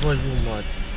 Vou de um modo.